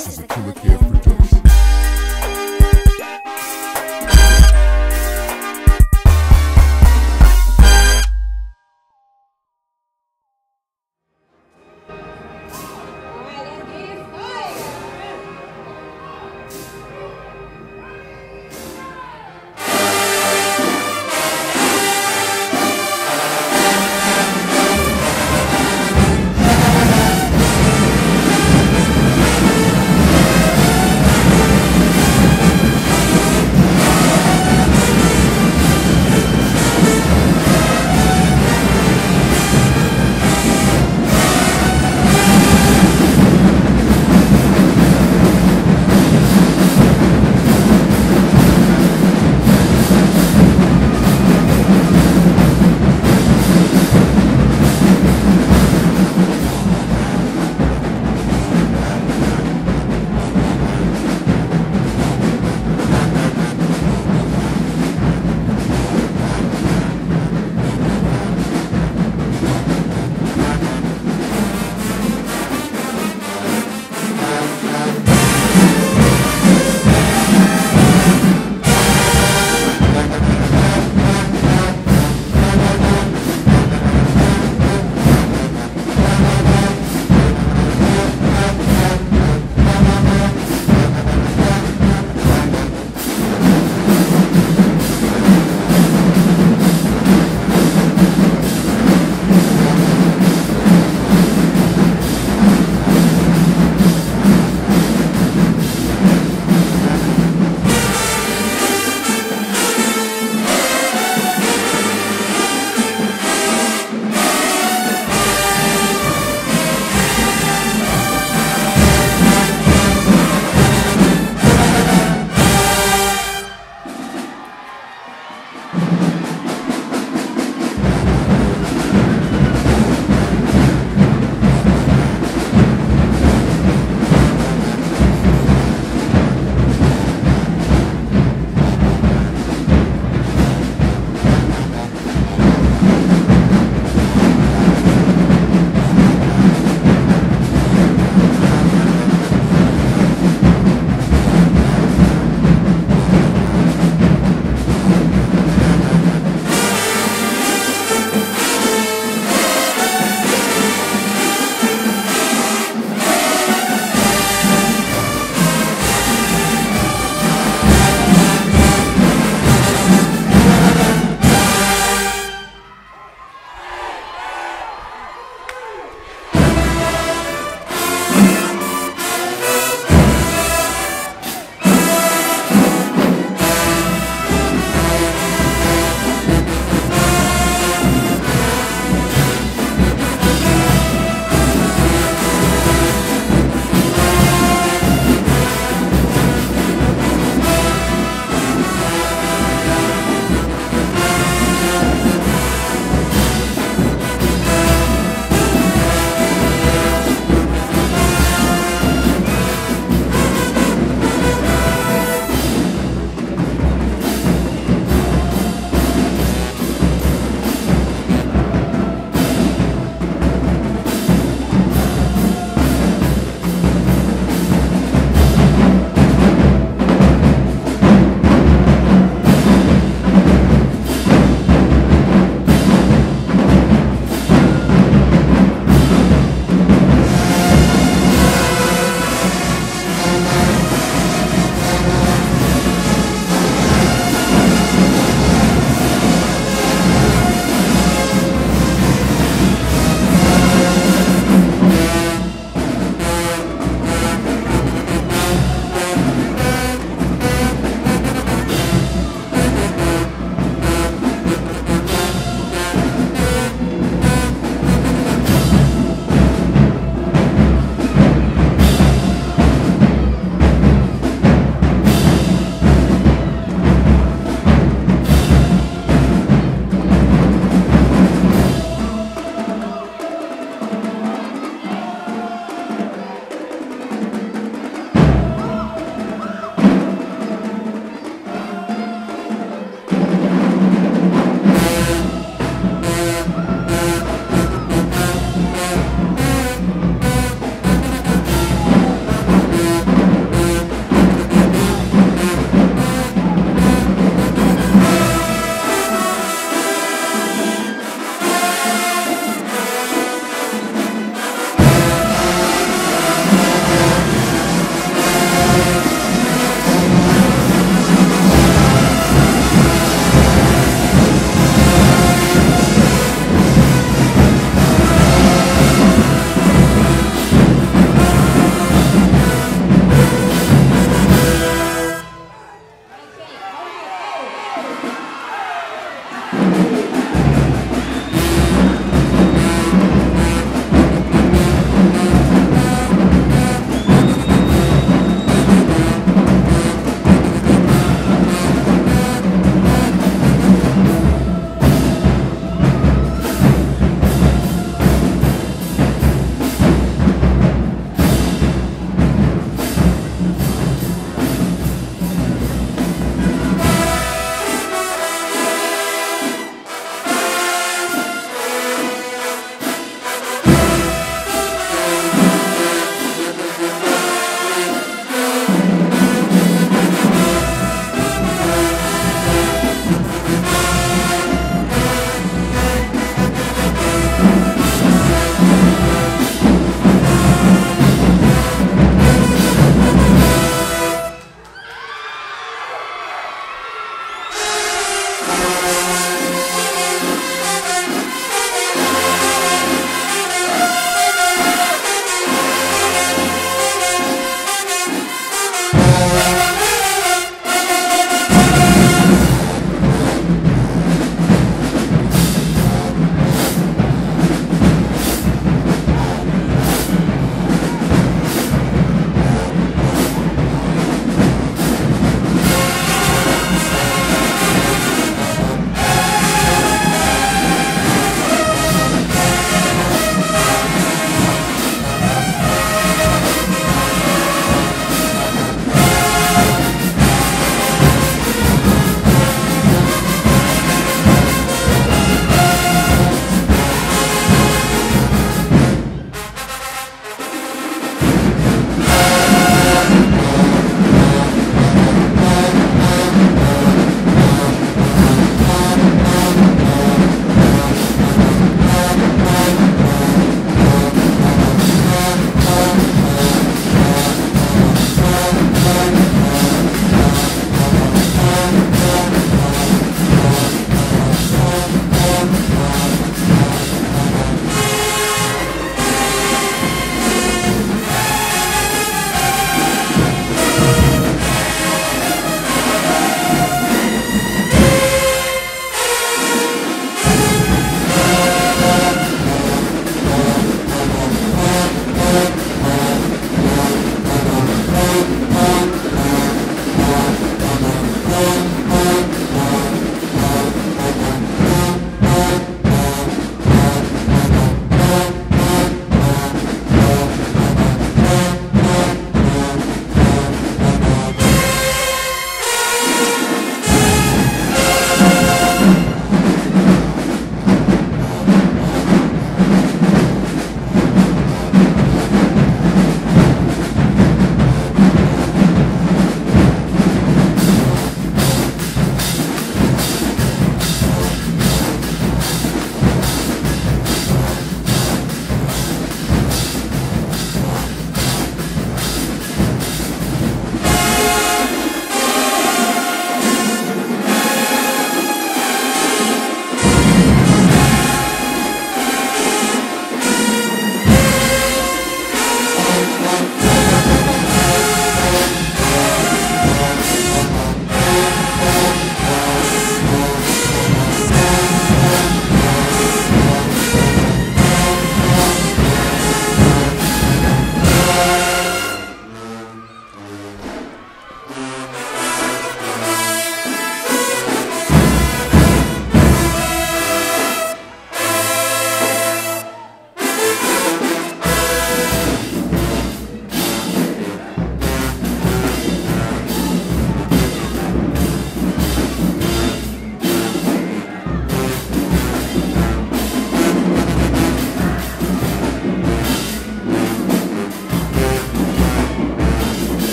This is a Killer Kid production.